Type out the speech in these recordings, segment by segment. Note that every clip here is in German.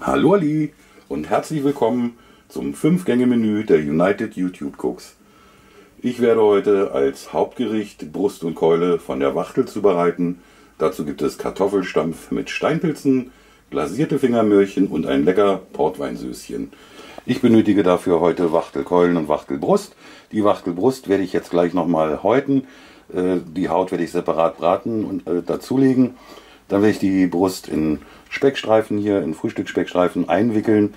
Hallo Ali und herzlich willkommen zum 5-Gänge-Menü der United YouTube Cooks. Ich werde heute als Hauptgericht Brust und Keule von der Wachtel zubereiten. Dazu gibt es Kartoffelstampf mit Steinpilzen, glasierte Fingermörchen und ein lecker Portweinsößchen. Ich benötige dafür heute Wachtelkeulen und Wachtelbrust. Die Wachtelbrust werde ich jetzt gleich nochmal häuten. Äh, die Haut werde ich separat braten und äh, dazulegen. Dann werde ich die Brust in Speckstreifen hier, in Frühstücksspeckstreifen einwickeln.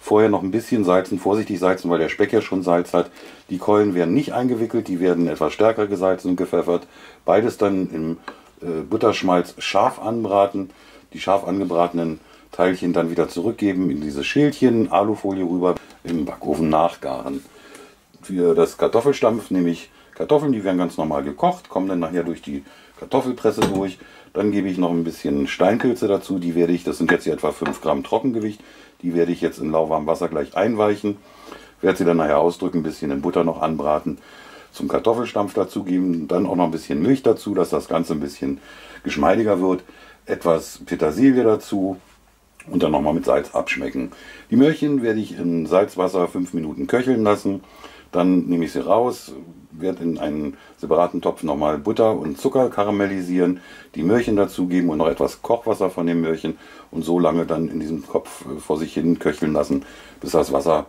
Vorher noch ein bisschen salzen, vorsichtig salzen, weil der Speck ja schon Salz hat. Die Keulen werden nicht eingewickelt, die werden etwas stärker gesalzen und gepfeffert. Beides dann im äh, Butterschmalz scharf anbraten. Die scharf angebratenen Teilchen dann wieder zurückgeben in diese Schälchen, Alufolie rüber, im Backofen nachgaren. Für das Kartoffelstampf nehme ich Kartoffeln, die werden ganz normal gekocht, kommen dann nachher durch die Kartoffelpresse durch. Dann gebe ich noch ein bisschen Steinpilze dazu. Die werde ich, das sind jetzt hier etwa 5 Gramm Trockengewicht, die werde ich jetzt in lauwarmem Wasser gleich einweichen. Werde sie dann nachher ausdrücken, ein bisschen in Butter noch anbraten. Zum Kartoffelstampf dazugeben, dann auch noch ein bisschen Milch dazu, dass das Ganze ein bisschen geschmeidiger wird. Etwas Petersilie dazu und dann nochmal mit Salz abschmecken. Die Möhrchen werde ich in Salzwasser 5 Minuten köcheln lassen. Dann nehme ich sie raus, werde in einen separaten Topf nochmal Butter und Zucker karamellisieren, die Möhrchen dazugeben und noch etwas Kochwasser von den Möhrchen und so lange dann in diesem Topf äh, vor sich hin köcheln lassen, bis das Wasser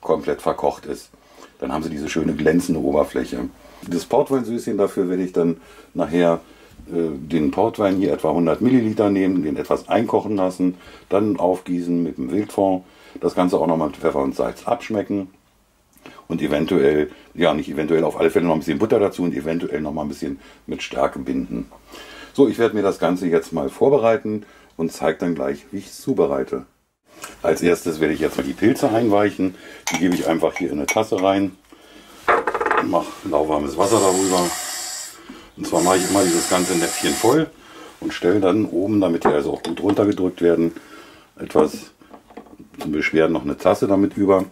komplett verkocht ist. Dann haben sie diese schöne glänzende Oberfläche. Das Portweinsüßchen dafür werde ich dann nachher äh, den Portwein hier etwa 100 Milliliter nehmen, den etwas einkochen lassen, dann aufgießen mit dem Wildfond, das Ganze auch nochmal mit Pfeffer und Salz abschmecken und eventuell, ja nicht eventuell, auf alle Fälle noch ein bisschen Butter dazu und eventuell noch mal ein bisschen mit Stärke binden. So, ich werde mir das Ganze jetzt mal vorbereiten und zeige dann gleich, wie ich es zubereite. Als erstes werde ich jetzt mal die Pilze einweichen. Die gebe ich einfach hier in eine Tasse rein. Mache lauwarmes Wasser darüber. Und zwar mache ich immer dieses ganze Näpfchen voll und stelle dann oben, damit die also auch gut runtergedrückt werden, etwas zum Beschweren noch eine Tasse damit über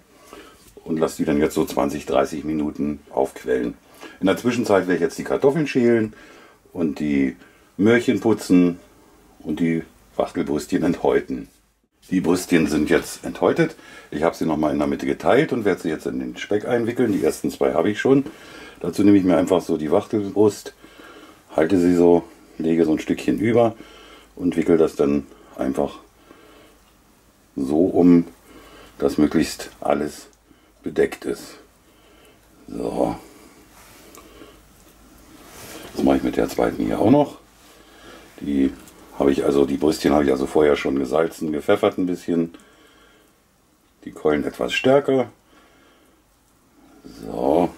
und lasse die dann jetzt so 20, 30 Minuten aufquellen. In der Zwischenzeit werde ich jetzt die Kartoffeln schälen und die Möhrchen putzen und die Wachtelbrüstchen enthäuten. Die Brüstchen sind jetzt enthäutet. Ich habe sie nochmal in der Mitte geteilt und werde sie jetzt in den Speck einwickeln. Die ersten zwei habe ich schon. Dazu nehme ich mir einfach so die Wachtelbrust, halte sie so, lege so ein Stückchen über und wickel das dann einfach so um, dass möglichst alles bedeckt ist. So. Das mache ich mit der zweiten hier auch noch. Die habe ich also, die Brüstchen habe ich also vorher schon gesalzen, gepfeffert ein bisschen. Die Keulen etwas stärker. So.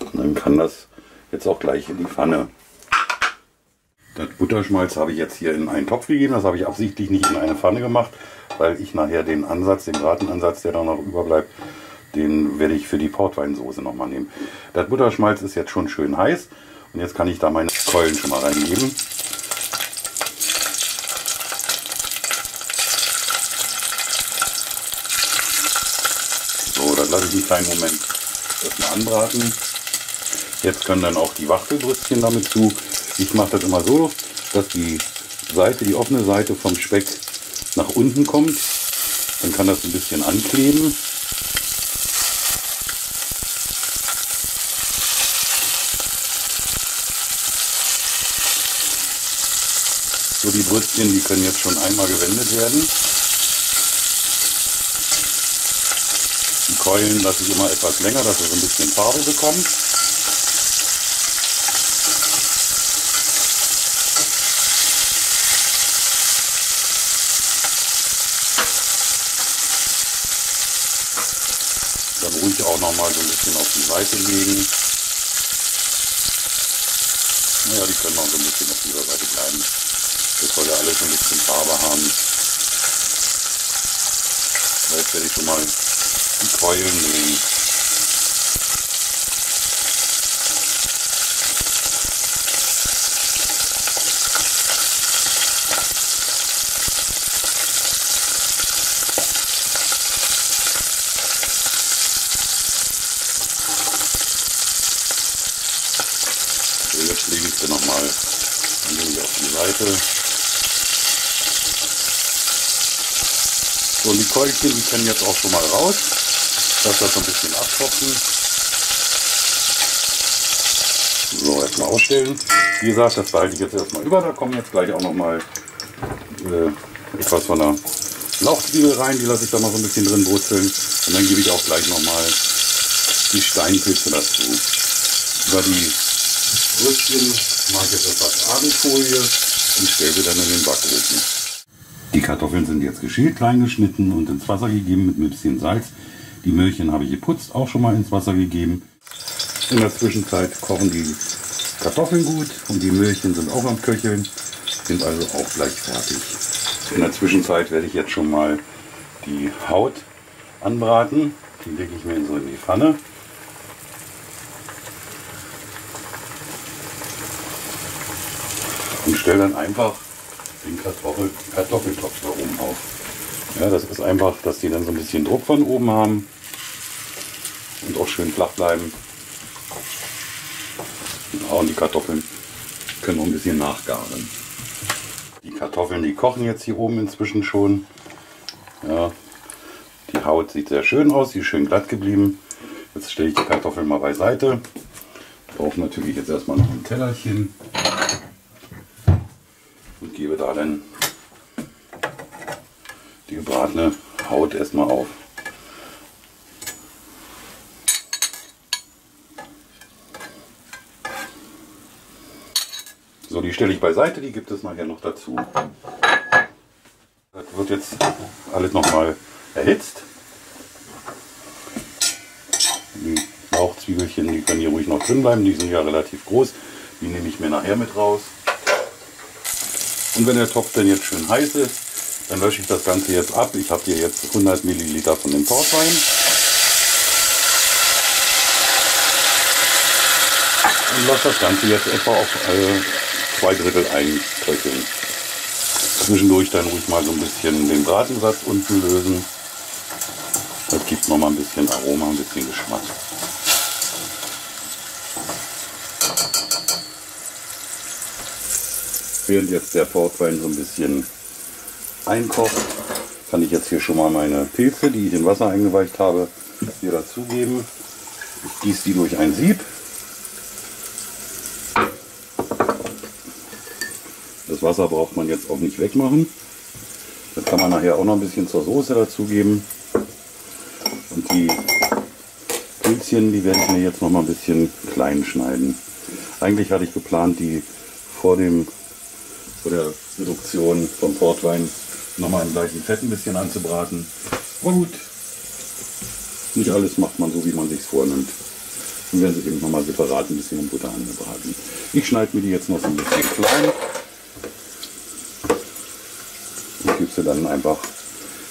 Und dann kann das jetzt auch gleich in die Pfanne. Das Butterschmalz habe ich jetzt hier in einen Topf gegeben. Das habe ich absichtlich nicht in eine Pfanne gemacht, weil ich nachher den Ansatz, den Bratenansatz, der da noch überbleibt, den werde ich für die Portweinsoße nochmal nehmen. Das Butterschmalz ist jetzt schon schön heiß und jetzt kann ich da meine Keulen schon mal reingeben. So, das lasse ich einen kleinen Moment erstmal anbraten. Jetzt können dann auch die Wachtelbrüstchen damit zu. Ich mache das immer so, dass die Seite, die offene Seite vom Speck nach unten kommt. Dann kann das ein bisschen ankleben. So, die Brüstchen, die können jetzt schon einmal gewendet werden. Die Keulen lasse ich immer etwas länger, dass es ein bisschen Farbe bekommt. Dann ruhig auch noch mal so ein bisschen auf die Seite legen. Naja, die können auch so ein bisschen auf dieser Seite bleiben. Das soll ja alles ein bisschen Farbe haben. Jetzt werde ich schon mal die Keulen nehmen. So, jetzt lege ich sie nochmal auf die Seite. Und die können jetzt auch schon mal raus. Lass das so ein bisschen abtropfen. So, erstmal ausstellen. Wie gesagt, das behalte ich jetzt erstmal über. Da kommen jetzt gleich auch noch mal äh, etwas von der Lauchzwiebel rein. Die lasse ich da noch so ein bisschen drin brutzeln. Und dann gebe ich auch gleich noch mal die Steinpilze dazu. Über die Rüstchen mache ich jetzt etwas Alufolie und stelle sie dann in den Backofen. Die Kartoffeln sind jetzt geschält, klein geschnitten und ins Wasser gegeben mit ein bisschen Salz. Die Möhrchen habe ich geputzt, auch schon mal ins Wasser gegeben. In der Zwischenzeit kochen die Kartoffeln gut und die Möhrchen sind auch am Köcheln, sind also auch gleich fertig. In der Zwischenzeit werde ich jetzt schon mal die Haut anbraten. Die lege ich mir so in die Pfanne. Und stelle dann einfach den Kartoffel, Kartoffeltopf da oben auf. Ja, das ist einfach, dass die dann so ein bisschen Druck von oben haben und auch schön flach bleiben. Ja, und die Kartoffeln können auch ein bisschen nachgaren. Die Kartoffeln, die kochen jetzt hier oben inzwischen schon. Ja, die Haut sieht sehr schön aus, sie ist schön glatt geblieben. Jetzt stelle ich die Kartoffeln mal beiseite. Ich brauche natürlich jetzt erstmal noch ein Tellerchen dann die gebratene Haut erstmal auf. So, die stelle ich beiseite, die gibt es nachher noch dazu. Das wird jetzt alles nochmal erhitzt. Die Lauchzwiebelchen, die können hier ruhig noch drin bleiben, die sind ja relativ groß. Die nehme ich mir nachher mit raus. Und wenn der Topf dann jetzt schön heiß ist, dann lösche ich das Ganze jetzt ab. Ich habe hier jetzt 100 Milliliter von dem Portwein. Und lasse das Ganze jetzt etwa auf äh, zwei Drittel einköcheln. Zwischendurch dann ruhig mal so ein bisschen den Bratensatz unten lösen. Das gibt noch mal ein bisschen Aroma, ein bisschen Geschmack. Während jetzt der Portwein so ein bisschen einkocht, kann ich jetzt hier schon mal meine Pilze, die ich in Wasser eingeweicht habe, hier dazugeben. Ich gieße die durch ein Sieb. Das Wasser braucht man jetzt auch nicht wegmachen. Das kann man nachher auch noch ein bisschen zur Soße dazugeben. Und die Pilzchen, die werde ich mir jetzt noch mal ein bisschen klein schneiden. Eigentlich hatte ich geplant, die vor dem der Reduktion vom Portwein nochmal im gleichen Fett ein bisschen anzubraten. Aber gut, nicht alles macht man so, wie man sich vornimmt. Dann werden sie eben nochmal separat ein bisschen in Butter angebraten. Ich schneide mir die jetzt noch so ein bisschen klein und gebe sie dann einfach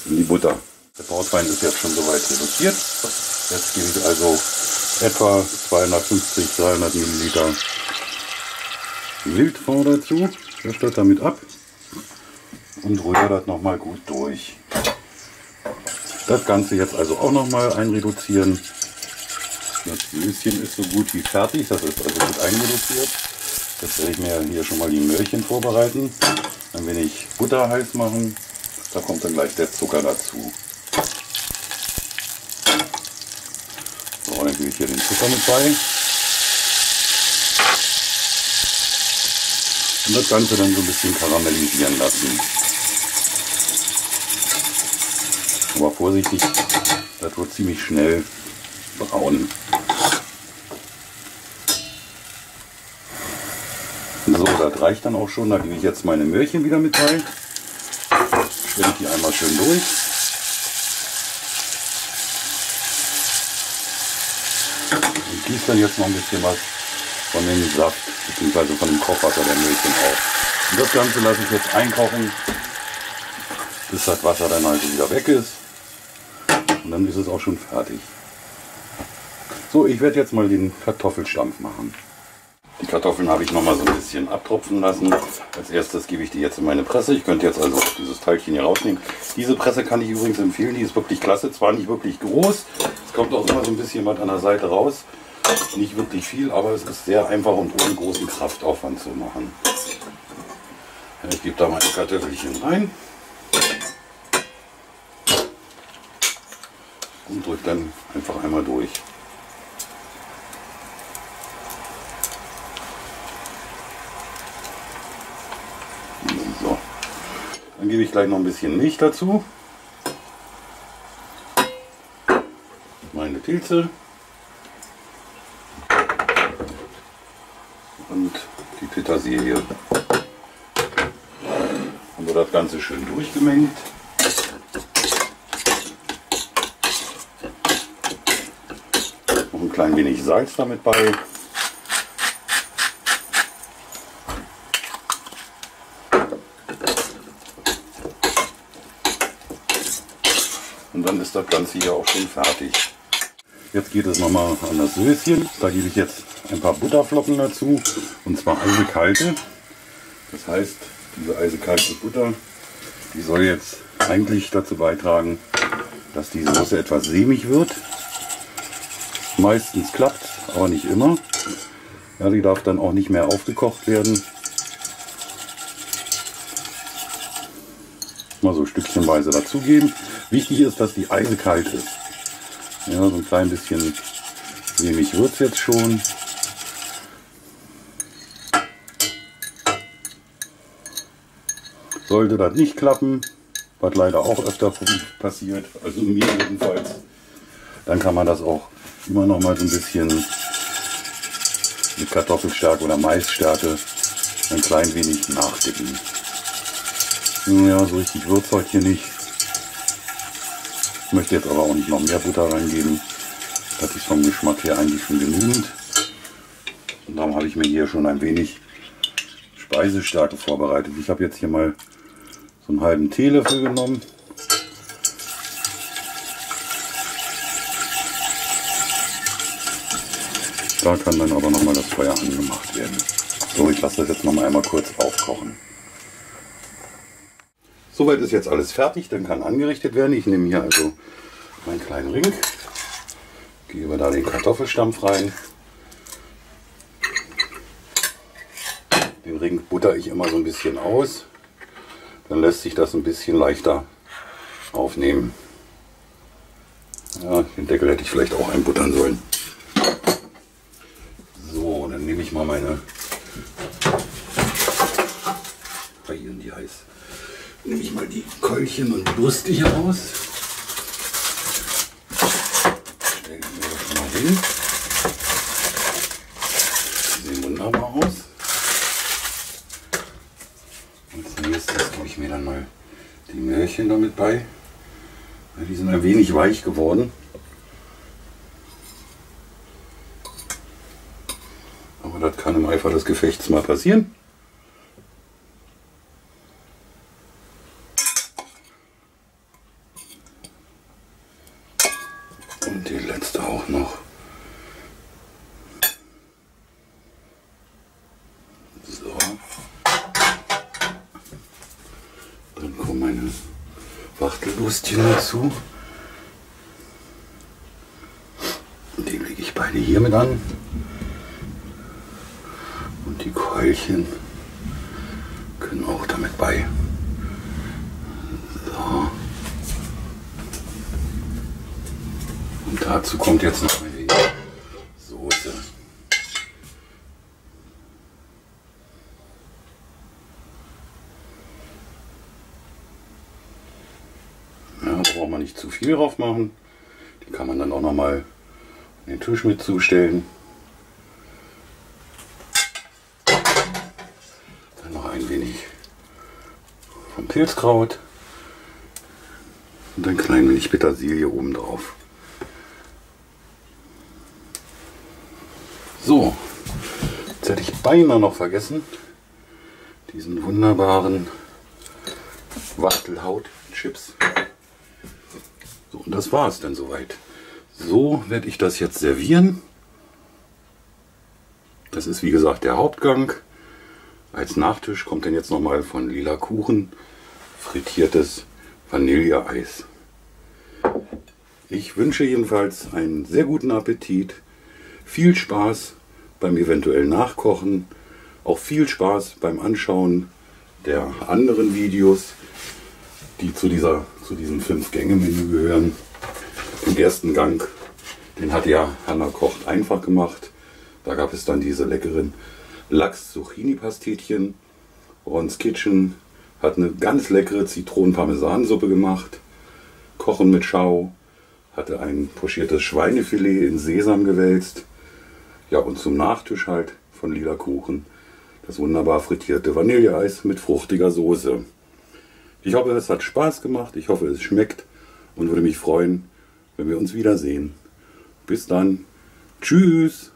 in die Butter. Der Portwein ist jetzt schon soweit reduziert. Jetzt gebe ich also etwa 250, 300 Milliliter Wildfond dazu. Das damit ab und rühre das nochmal gut durch. Das Ganze jetzt also auch nochmal einreduzieren. Das Löschen ist so gut wie fertig, das ist also gut einreduziert. Jetzt werde ich mir hier schon mal die Möhrchen vorbereiten. Dann will ich Butter heiß machen. Da kommt dann gleich der Zucker dazu. So, dann gebe ich hier den Zucker mit bei. Und das Ganze dann so ein bisschen karamellisieren lassen. Aber vorsichtig, das wird ziemlich schnell braun. So, das reicht dann auch schon. Da gebe ich jetzt meine Möhrchen wieder mit rein. Schwenke die einmal schön durch. Und gieße dann jetzt noch ein bisschen was von dem Saft bzw. von dem Kochwasser der Möhrchen auf. Und das Ganze lasse ich jetzt einkochen, bis das Wasser dann also wieder weg ist. Und dann ist es auch schon fertig. So, ich werde jetzt mal den Kartoffelstampf machen. Die Kartoffeln habe ich noch mal so ein bisschen abtropfen lassen. Als erstes gebe ich die jetzt in meine Presse. Ich könnte jetzt also dieses Teilchen hier rausnehmen. Diese Presse kann ich übrigens empfehlen. Die ist wirklich klasse. Zwar nicht wirklich groß. Es kommt auch immer so ein bisschen was an der Seite raus. Nicht wirklich viel, aber es ist sehr einfach und ohne großen Kraftaufwand zu machen. Ich gebe da meine Kartoffelchen rein. und drücke dann einfach einmal durch. So. Dann gebe ich gleich noch ein bisschen Milch dazu. Meine Pilze. Und Petersilie. Haben wir das Ganze schön durchgemengt. Noch ein klein wenig Salz damit bei. Und dann ist das Ganze hier auch schon fertig. Jetzt geht es nochmal an das Söschen. Da gebe ich jetzt ein paar Butterflocken dazu. Und zwar eisekalte. Das heißt, diese eisekalte Butter, die soll jetzt eigentlich dazu beitragen, dass die Soße etwas sämig wird. Meistens klappt, aber nicht immer. Ja, die darf dann auch nicht mehr aufgekocht werden. Mal so stückchenweise dazugeben. Wichtig ist, dass die eisekalt ist. Ja, so ein klein bisschen sämig wird es jetzt schon. Sollte das nicht klappen, was leider auch öfter passiert, also mir jedenfalls, dann kann man das auch immer noch mal so ein bisschen mit Kartoffelstärke oder Maisstärke ein klein wenig nachdicken. Ja, so richtig Würz heute hier nicht. Ich möchte jetzt aber auch nicht noch mehr Butter reingeben. Das ist vom Geschmack her eigentlich schon genügend. Und darum habe ich mir hier schon ein wenig Speisestärke vorbereitet. Ich habe jetzt hier mal so einen halben Teelöffel genommen. Da kann dann aber noch mal das Feuer angemacht werden. So, ich lasse das jetzt noch mal einmal kurz aufkochen. Soweit ist jetzt alles fertig, dann kann angerichtet werden. Ich nehme hier also meinen kleinen Ring, gebe da den Kartoffelstampf rein. Den Ring butter ich immer so ein bisschen aus dann lässt sich das ein bisschen leichter aufnehmen. Ja, den Deckel hätte ich vielleicht auch einbuttern sollen. So, dann nehme ich mal meine hier die heiß. Nehme ich mal die Keulchen und Brüste hier raus. Stellen wir das mal hin. Sehen wunderbar aus. mir dann mal Möhrchen damit bei. Die sind ein wenig weich geworden. Aber das kann im Eifer des Gefechts mal passieren. Und die letzte auch noch. Wurstchen dazu. Die lege ich beide hier mit an. Und die Keulchen können auch damit bei. So. Und dazu kommt jetzt noch ein wenig Soße. braucht man nicht zu viel drauf machen. Die kann man dann auch noch mal an den Tisch mit zustellen. Dann noch ein wenig vom Pilzkraut und ein klein wenig Petersilie oben drauf. So, jetzt hätte ich beinahe noch vergessen, diesen wunderbaren Wachtelhaut-Chips und das war es dann soweit. So werde ich das jetzt servieren. Das ist wie gesagt der Hauptgang. Als Nachtisch kommt dann jetzt nochmal von Lila Kuchen frittiertes Vanilleeis. Ich wünsche jedenfalls einen sehr guten Appetit, viel Spaß beim eventuellen Nachkochen, auch viel Spaß beim Anschauen der anderen Videos, die zu, dieser, zu diesem Fünf-Gänge-Menü gehören. Den ersten Gang, den hat ja Hanna Kocht einfach gemacht. Da gab es dann diese leckeren Lachs-Zucchini-Pastetchen. Rons Kitchen hat eine ganz leckere Zitronen-Parmesansuppe gemacht. Kochen mit Schau. Hatte ein pochiertes Schweinefilet in Sesam gewälzt. Ja, und zum Nachtisch halt von Lila Kuchen das wunderbar frittierte Vanilleeis mit fruchtiger Soße. Ich hoffe, es hat Spaß gemacht. Ich hoffe, es schmeckt und würde mich freuen, wenn wir uns wiedersehen. Bis dann. Tschüss.